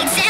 Exactly.